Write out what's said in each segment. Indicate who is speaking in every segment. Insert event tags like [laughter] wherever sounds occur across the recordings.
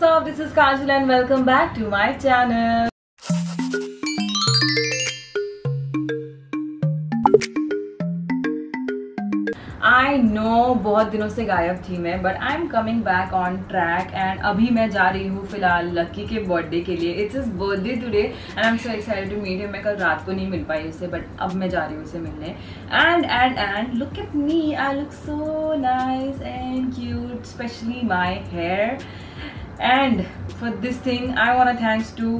Speaker 1: what's up? This is Kajal and welcome back to my channel. I know बहुत दिनों से गायब थी मैं but I am coming back on track and अभी मैं जा रही हूँ फ़िलहाल लक्की के बर्थडे के लिए। It's is birthday today and I am so excited to meet him मैं कल रात को नहीं मिल पाई उससे बट अब मैं जा रही हूँ उसे मिलने। And and and look at me I look so nice and cute specially my hair and for this thing I want thanks to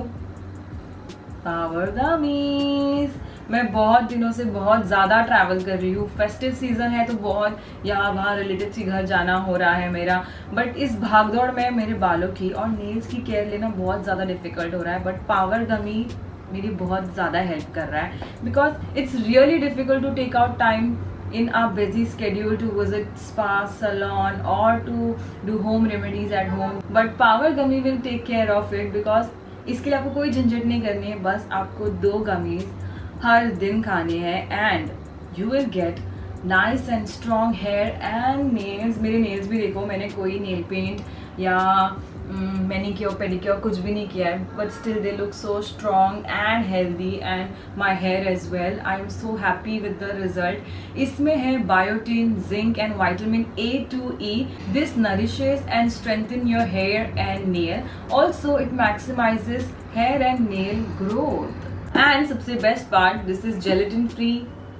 Speaker 1: power gummies मैं बहुत दिनों से बहुत ज़्यादा ट्रैवल कर रही हूँ। फेस्टिव सीज़न है तो बहुत यहाँ वहाँ रिलेटिव के घर जाना हो रहा है मेरा। बट इस भागदौड़ में मेरे बालों की और नेल्स की केयर लेना बहुत ज़्यादा डिफ़िकल्ट हो रहा है। बट पावर गमी मेरी बहुत ज़्यादा हेल्प कर रहा है। Because it's really difficult to take out time in our busy schedule to visit spa salon or to do home remedies at home but power gummy will take care of it because इसके लिए आपको कोई झंझट नहीं करनी है बस आपको दो गमीज हर दिन खाने हैं and you will get nice and strong hair and nails मेरे नेल्स भी देखो मैंने कोई नेल पेंट या मैनी क्योर पेडिक्योर कुछ भी नहीं किया है but still they look so strong and healthy and my hair as well I am so happy with the result इसमें है biotin zinc and vitamin A to E this nourishes and strengthen your hair and nail also it maximises hair and nail growth and सबसे best part this is gelatin free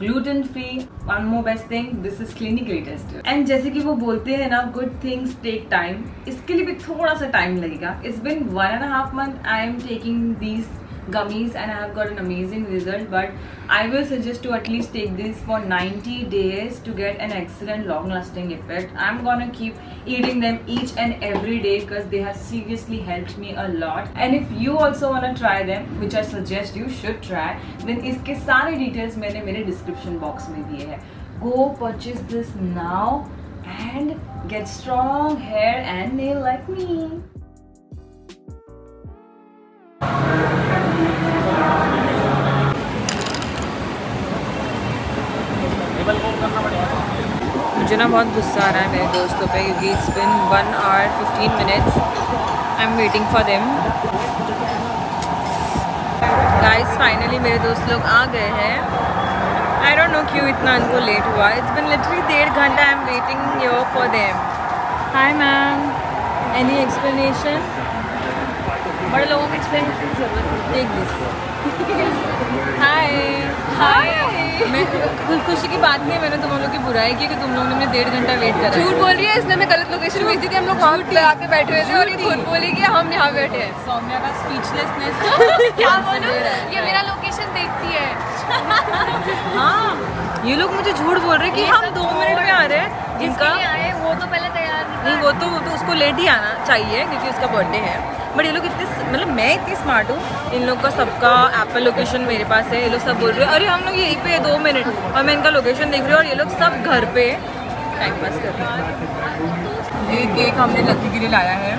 Speaker 1: gluten free one more best thing this is clinically tested and जैसे कि वो बोलते हैं ना good things take time इसके लिए भी थोड़ा सा टाइम लगेगा. It's been one and half month I am taking these gummies and I have got an amazing result but I will suggest to at least take this for 90 days to get an excellent long lasting effect. I'm gonna keep eating them each and every day because they have seriously helped me a lot and if you also wanna try them which I suggest you should try then इसके सारे details मैंने मेरे description box में दिए हैं. Go purchase this now and get strong hair and nail like me. मुझे ना बहुत गुस्सा आ रहा है मेरे दोस्तों पे क्योंकि it's been one hour fifteen minutes I am waiting for them guys finally मेरे दोस्त लोग आ गए हैं। आई डोंट नो क्यों इतना उनको लेट हुआ। इट्स बिन लिटरली डेढ़ घंटा I am waiting your for them hi ma'am any explanation बड़े लोगों को एक्सप्लेनेशन की ज़रूरत टेक दिस हाय मैं खुशी की बात नहीं है मैंने तुम लोगों की बुराई की कि तुम लोगों ने डेढ़ घंटा वेट करा
Speaker 2: झूठ बोल रही है इसने मैं गलत लोकेशन भेज दी थी हम लोग वहाँ पे आके बैठे हुए थे और ये खुद बोली कि हम यहाँ बैठे हैं।
Speaker 1: सौम्या का स्पीचलेसनेस [laughs]
Speaker 2: क्या बोलूँ? ये मेरा लोकेशन देखती है।
Speaker 1: हाँ ये लोग मुझे झूठ बोल रहे हैं कि हम दो मिनट में आ रहे हैं।
Speaker 2: जिनका आए वो तो पहले तैयार
Speaker 1: नहीं वो तो वो तो उसको लेट ही आना चाहिए क्योंकि उसका बर्थडे है। बट ये लोग इतने मतलब मैं इतनी स्मार्ट हूँ। इन लोग का सबका एप्पल लोकेशन मेरे पास है ये लोग सब बोल रहे हैं अरे हम लोग यहीं पे है दो मिनट और मैं इनका लोकेशन देख रही हूँ और ये लोग सब घर पे टाइम पास कर रहे हैं। ये केक हमने लकी के लिए लाया है।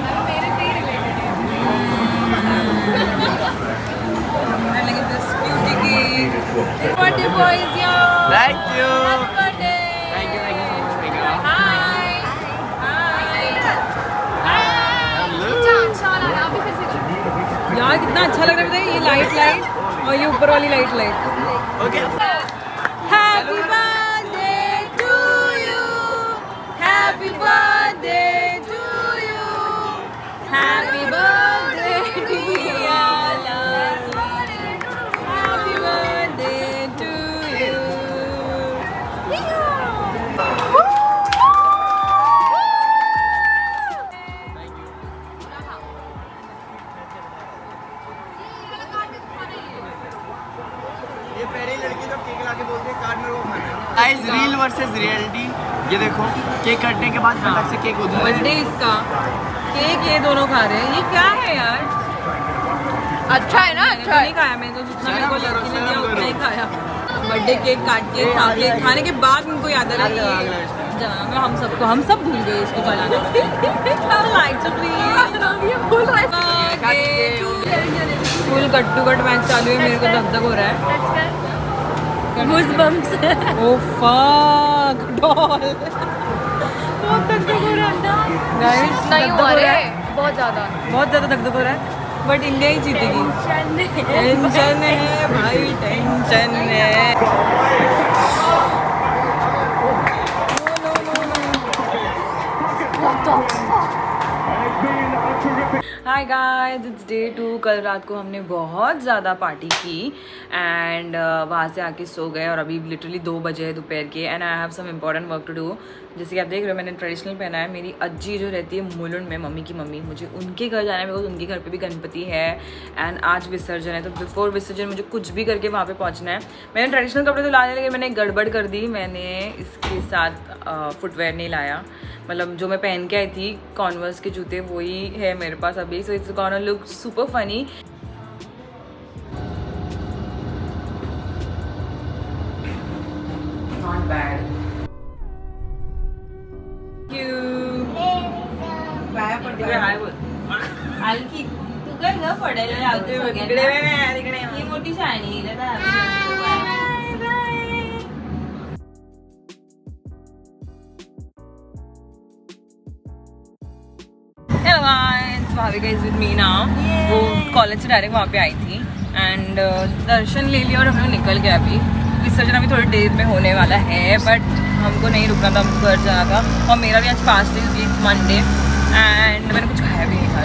Speaker 3: Thank you.
Speaker 1: यार कितना अच्छा लग रहा है ये लाइट लाइट और ये ऊपर वाली light light
Speaker 3: okay
Speaker 1: happy guys reel versus reality ये
Speaker 3: देखो केक कटने के बाद फटाक से केक उधर।
Speaker 1: बर्थडे इसका। केक ये दोनों खा रहे हैं। ये क्या है यार?
Speaker 2: अच्छा है ना
Speaker 1: तो
Speaker 2: अच्छा
Speaker 1: नहीं खाया मैंने तो जितना मेरे को लड़की ने दिया उतना ही खाया। बर्थडे केक काट के खा के खाने के बाद उनको याद आ रहा है। हम सबको हम सब भूल गए इसको बनाना। Full cut to cut match चालू है मेरे को धक धक हो रहा है।
Speaker 2: घुस [laughs]
Speaker 1: oh fuck, doll. बहुत हो रहा है। गाइस
Speaker 2: नहीं हो रहा है? बहुत ज़्यादा।
Speaker 1: बहुत ज़्यादा हो रहा है? बट इंडिया ही जीतेगी। टेंशन है। भाई टेंशन है। Hi guys it's day two कल रात को हमने बहुत ज़्यादा पार्टी की एंड uh, वहाँ से आके सो गए और अभी लिटरली दो बजे है दोपहर के and I have some important work to do जैसे कि आप देख रहे हो, मैंने ट्रेडिशनल पहना है, मेरी अज्जी जो रहती है मुलुंड में, मम्मी की मम्मी, मुझे उनके घर जाना है बिकॉज़ उनके घर पे भी गणपति है एंड आज विसर्जन है तो बिफोर विसर्जन मुझे कुछ भी करके वहाँ पे पहुँचना है। मैंने ट्रेडिशनल कपड़े तो लाने लगे मैंने गड़बड़ कर दी, मैंने इसके साथ फुटवेयर नहीं लाया। मतलब जो मैं पहन के आई थी कॉन्वर्स के जूते, वही है मेरे पास अभी so it's gonna look super funny वो कॉलेज से डायरेक्ट वहाँ पे आई थी एंड दर्शन ले लिया और हम लोग निकल गए अभी विसर्जन अभी थोड़ी देर में होने वाला है बट हमको नहीं रुकना था हमको घर जाना था और मेरा भी आज फास्ट क्योंकि मंडे एंड मैंने कुछ खाया भी नहीं था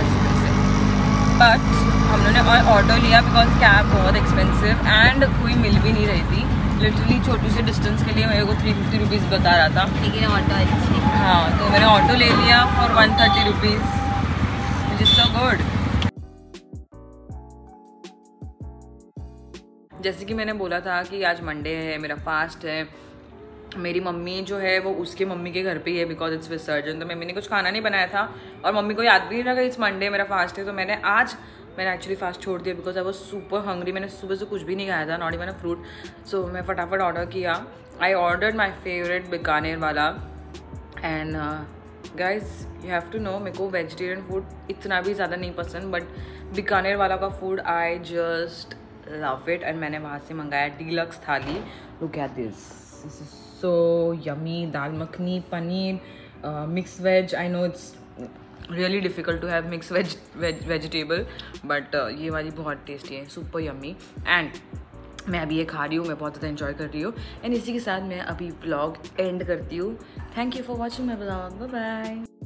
Speaker 1: बट हम लोगों ने ऑटो लिया बिकॉज़ कैब बहुत एक्सपेंसिव एंड कोई मिल भी नहीं रही थी। लिटरली छोटी सी डिस्टेंस के लिए मेरे को थ्री फिफ्टी रुपीज़ बता रहा था।
Speaker 4: लेकिन ऑटो अच्छी
Speaker 1: हाँ। तो मैंने ऑटो ले लिया for one thirty rupees which is so good जैसे कि मैंने बोला था कि आज मंडे है मेरा फास्ट है। मेरी मम्मी जो है वो उसके मम्मी के घर पे ही है बिकॉज़ इट्स विसर्जन तो मम्मी ने कुछ खाना नहीं बनाया था। और मम्मी को याद भी नहीं रहा इट्स मंडे मेरा फास्ट है तो मैंने आज मैंने एक्चुअली फास्ट छोड़ दिया because I was super hungry मैंने सुबह से कुछ भी नहीं खाया था not even a fruit so मैं फटाफट ऑर्डर किया. I order my favourite Bikaner वाला. And guys you have to know मेरे को वेजिटेरियन फ़ूड इतना भी ज़्यादा नहीं पसंद बट बिकानेर वाला का food I just love it and मैंने वहाँ से मंगाया डीलक्स थाली. Look at this this is so yummy dal makhani, paneer mix veg I know it's really difficult to have mix veg veg vegetable but ये वाली बहुत tasty है super yummy and मैं अभी ये खा रही हूँ, मैं बहुत ज़्यादा इन्जॉय कर रही हूँ. एंड इसी के साथ मैं अभी ब्लॉग एंड करती हूँ. Thank you for watching blog bye bye